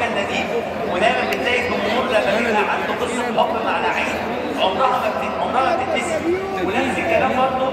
كان نزيف ودايما بتلاقي الجمهور لما بيبقى عنده قصة حب مع لعيب عمرها ما عمرها ما بتتنسي ونفس الكلام برضه